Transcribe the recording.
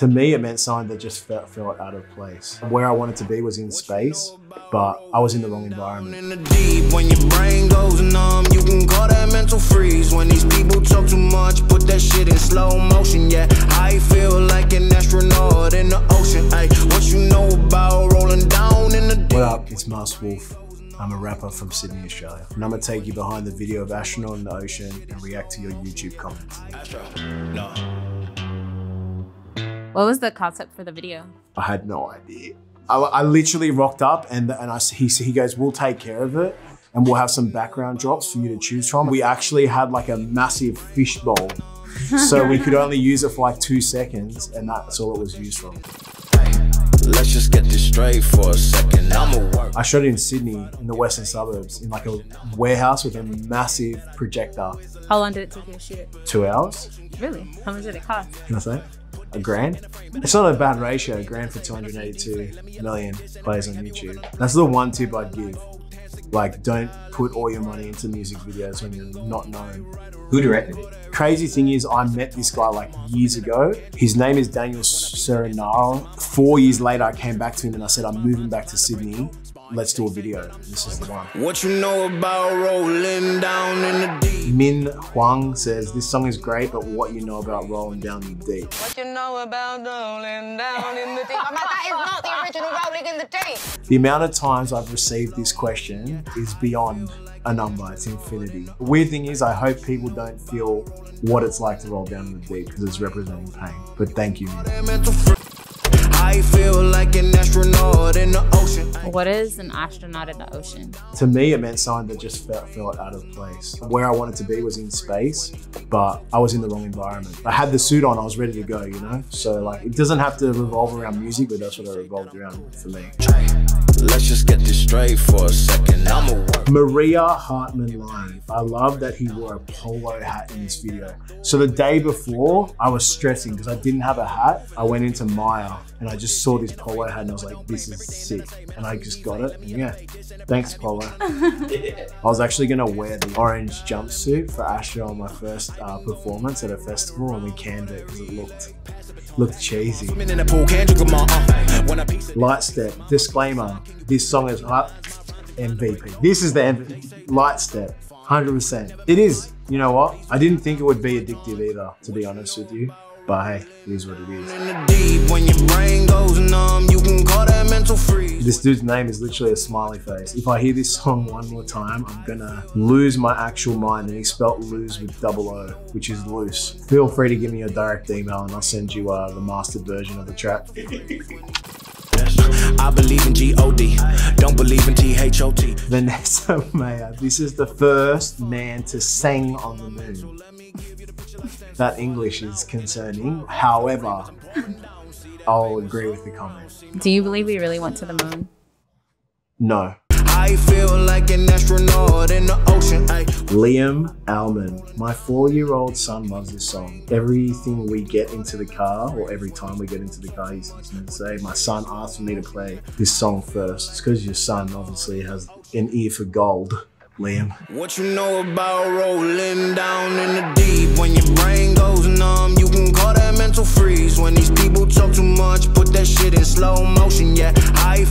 To me, it meant something that just felt, felt out of place. Where I wanted to be was in space, but I was in the wrong environment. In the deep, when your brain goes numb, you can call that mental freeze. When these people talk too much, put that shit in slow motion. Yeah, I feel like an astronaut in the ocean. Ay, what you know about rolling down in the deep? What up? It's Masked Wolf. I'm a rapper from Sydney, Australia. And I'm gonna take you behind the video of astronaut in the ocean and react to your YouTube comments. No. What was the concept for the video? I had no idea. I, I literally rocked up and and I he he goes, "We'll take care of it." And we'll have some background drops for you to choose from. We actually had like a massive fishbowl. so we could only use it for like two seconds, and that's all it was used from. Let's just get this straight for a second. I'ma work. I shot it in Sydney, in the western suburbs, in like a warehouse with a massive projector. How long did it take you to shoot it? Two hours, Really? How much did it cost? can I say? A grand? It's not a bad ratio, a grand for 282 million plays on YouTube. That's the one tip I'd give. Like, don't put all your money into music videos when you're not known. Who directed it? Crazy thing is, I met this guy like years ago. His name is Daniel Serenaro. Four years later, I came back to him and I said, I'm moving back to Sydney. Let's do a video. This is the one. What you know about rolling down in the deep? Min Huang says, This song is great, but what you know about rolling down the deep? What you know about rolling down in the deep? I'm like, that is not the original rolling in the deep. The amount of times I've received this question is beyond a number, it's infinity. The weird thing is, I hope people don't feel what it's like to roll down in the deep because it's representing pain. But thank you, man. Mental fr- I feel like an astronaut in the ocean. What is an astronaut in the ocean? To me, it meant something that just felt, felt out of place. Where I wanted to be was in space, but I was in the wrong environment. I had the suit on, I was ready to go, you know? So, like, it doesn't have to revolve around music, but that's what it revolved around for me. Let's just get this straight for a second. I'ma work. Maria Hartman Line. I love that he wore a polo hat in this video. So the day before, I was stressing because I didn't have a hat. I went into Myer and I just saw this polo hat and I was like, this is sick. And I just got it. And yeah, thanks, Polo. I was actually gonna wear the orange jumpsuit for Asher on my first uh, performance at a festival and we canned it because it looked looked cheesy. In the pool, can't drink 'em all, uh. When I piece it, Light step. Disclaimer: This song is hot. MVP. This is the MVP. Light step. 100%. It is. You know what? I didn't think it would be addictive either, to be honest with you. But hey, it is what it is. This dude's name is literally a smiley face. If I hear this song one more time, I'm gonna lose my actual mind. And he spelt lose with double O, which is loose. Feel free to give me a direct email and I'll send you uh, the mastered version of the track. I believe in G-O-D, don't believe in T-H-O-T. Vanessa Mayer. This is the first man to sing on the moon. That English is concerning. However, I'll agree with the comment. Do you believe we really went to the moon? No. I feel like an astronaut in the ocean. Ay. Liam Alman. My four year old son loves this song. Everything we get into the car, or every time we get into the car, he's listening to say, My son asked me to play this song first. It's because your son obviously has an ear for gold, Liam. What you know about rolling down in the deep? When your brain goes numb, mental freeze. When these people talk too much, put that shit in slow motion. Yeah, I